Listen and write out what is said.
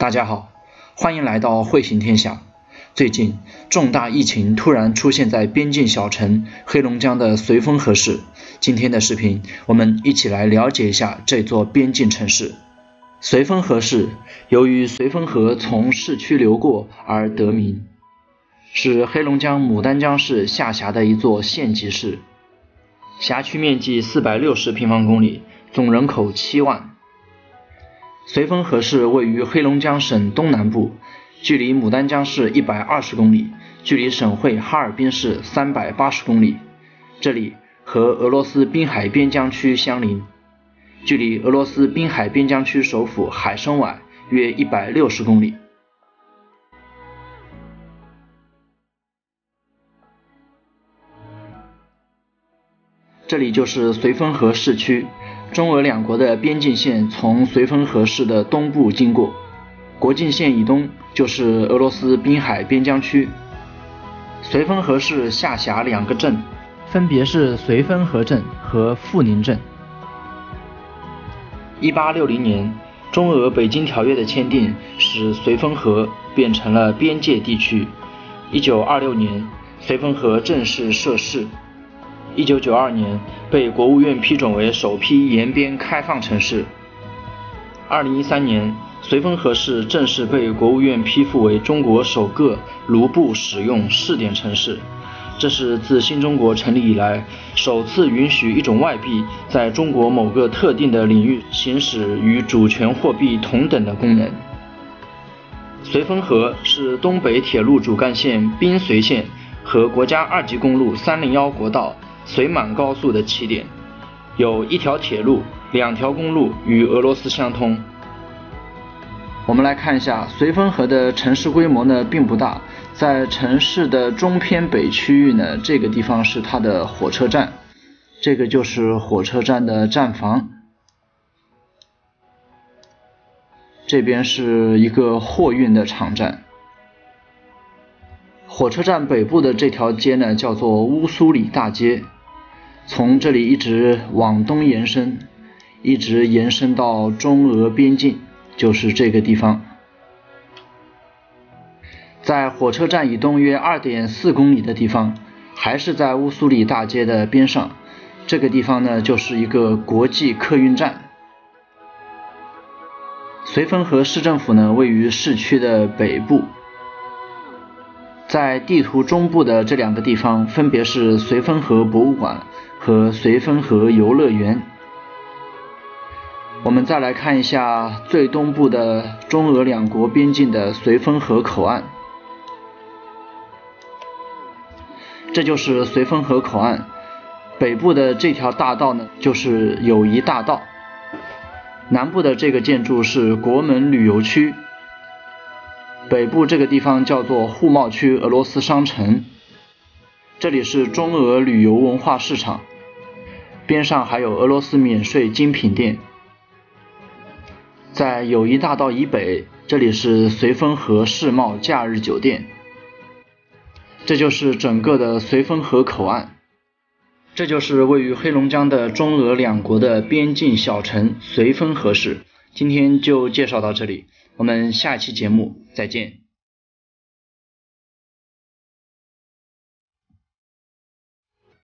大家好，欢迎来到慧行天下。最近重大疫情突然出现在边境小城黑龙江的绥芬河市。今天的视频，我们一起来了解一下这座边境城市——绥芬河市。由于绥芬河从市区流过而得名，是黑龙江牡丹江市下辖的一座县级市，辖区面积四百六十平方公里，总人口七万。绥芬河市位于黑龙江省东南部，距离牡丹江市一百二十公里，距离省会哈尔滨市三百八十公里。这里和俄罗斯滨海边疆区相邻，距离俄罗斯滨海边疆区首府海参崴约一百六十公里。这里就是绥芬河市区。中俄两国的边境线从绥芬河市的东部经过，国境线以东就是俄罗斯滨海边疆区。绥芬河市下辖两个镇，分别是绥芬河镇和富宁镇。一八六零年，中俄北京条约的签订使绥芬河变成了边界地区。一九二六年，绥芬河正式设市。一九九二年被国务院批准为首批沿边开放城市。二零一三年，绥芬河市正式被国务院批复为中国首个卢布使用试点城市。这是自新中国成立以来首次允许一种外币在中国某个特定的领域行使与主权货币同等的功能。绥芬河是东北铁路主干线滨绥线和国家二级公路三零幺国道。绥满高速的起点，有一条铁路、两条公路与俄罗斯相通。我们来看一下绥芬河的城市规模呢，并不大。在城市的中偏北区域呢，这个地方是它的火车站，这个就是火车站的站房。这边是一个货运的场站。火车站北部的这条街呢，叫做乌苏里大街。从这里一直往东延伸，一直延伸到中俄边境，就是这个地方。在火车站以东约二点四公里的地方，还是在乌苏里大街的边上，这个地方呢，就是一个国际客运站。绥芬河市政府呢，位于市区的北部。在地图中部的这两个地方，分别是绥芬河博物馆和绥芬河游乐园。我们再来看一下最东部的中俄两国边境的绥芬河口岸，这就是绥芬河口岸。北部的这条大道呢，就是友谊大道。南部的这个建筑是国门旅游区。北部这个地方叫做互贸区俄罗斯商城，这里是中俄旅游文化市场，边上还有俄罗斯免税精品店。在友谊大道以北，这里是绥芬河世贸假日酒店。这就是整个的绥芬河口岸，这就是位于黑龙江的中俄两国的边境小城绥芬河市。今天就介绍到这里。我们下期节目再见。